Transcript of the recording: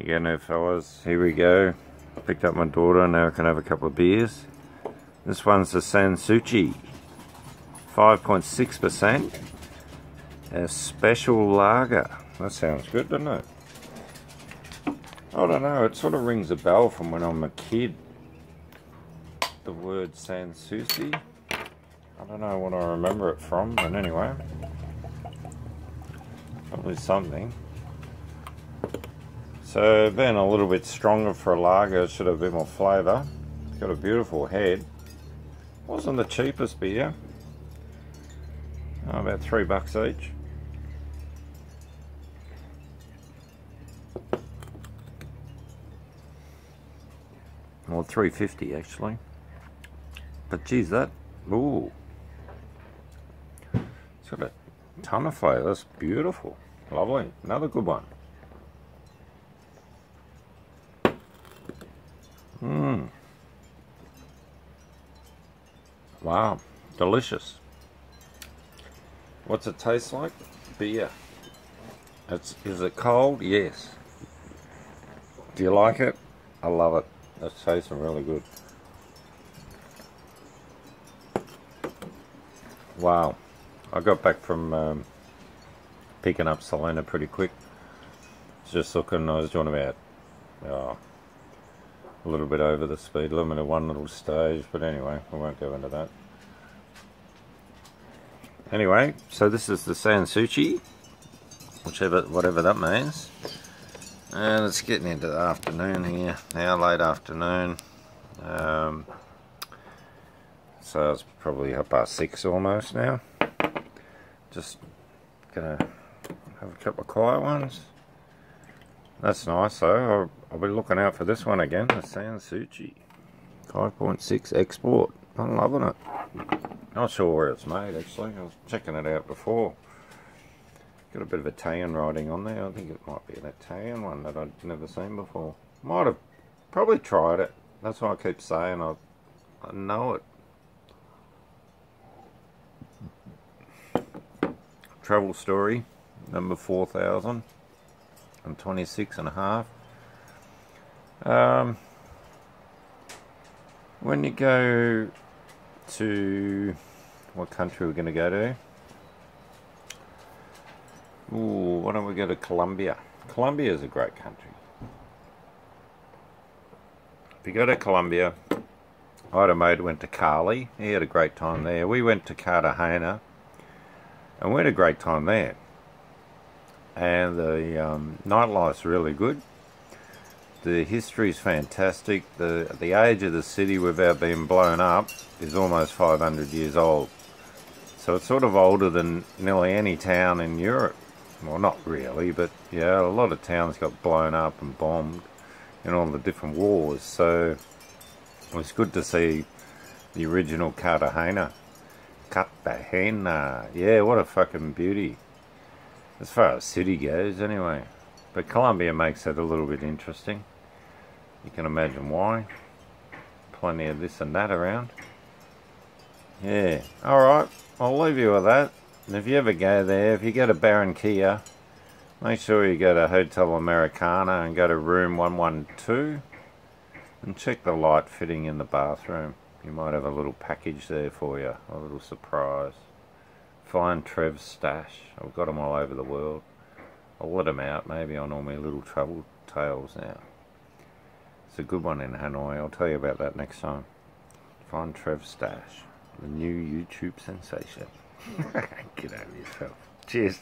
Again, there fellas, here we go. Picked up my daughter, now I can have a couple of beers. This one's the Sans Souci, 5.6%. A special lager. That sounds good, doesn't it? I don't know, it sort of rings a bell from when I'm a kid. The word Sans Souci. I don't know what I remember it from, but anyway. Probably something. So being a little bit stronger for a lager, it should have a bit more flavour. It's got a beautiful head. Wasn't the cheapest beer. Oh, about three bucks each. Well, 350 actually. But geez, that, ooh. It's got a ton of flavour. That's beautiful. Lovely. Another good one. Wow. Delicious. What's it taste like? Beer. It's, is it cold? Yes. Do you like it? I love it. It's tasting really good. Wow. I got back from um, picking up Selena pretty quick. Just looking, I was doing about oh, a little bit over the speed limit at one little stage, but anyway, I won't go into that. Anyway, so this is the Sans Souci, whichever, whatever that means. And it's getting into the afternoon here, now late afternoon. Um, so it's probably up past six almost now. Just gonna have a couple of quiet ones. That's nice though. I'll, I'll be looking out for this one again. The Sans Souci 5.6 export. I'm loving it. Not sure where it's made actually. I was checking it out before. Got a bit of Italian writing on there. I think it might be an Italian one that I'd never seen before. Might have probably tried it. That's why I keep saying I, I know it. Travel story number 4026 and a half. Um, when you go to what country we're going to go to? Ooh, why don't we go to Colombia? Colombia is a great country. If you go to Colombia, I had a mate went to Cali. He had a great time there. We went to Cartagena, and we had a great time there. And the um, nightlife's really good. The history is fantastic. The the age of the city without being blown up is almost 500 years old. So it's sort of older than nearly any town in Europe. Well, not really, but yeah, a lot of towns got blown up and bombed in all the different wars. So it was good to see the original Cartagena. Cartagena. Yeah, what a fucking beauty. As far as city goes, anyway. But Colombia makes it a little bit interesting. You can imagine why. Plenty of this and that around. Yeah. Alright, I'll leave you with that. And if you ever go there, if you go to Barranquilla, make sure you go to Hotel Americana and go to room 112 and check the light fitting in the bathroom. You might have a little package there for you, a little surprise. Find Trev's stash. I've got them all over the world. I'll let them out maybe on all my little travel tales now. It's a good one in Hanoi. I'll tell you about that next time. Find Trev's stash. The new YouTube sensation. Get over yourself. Cheers.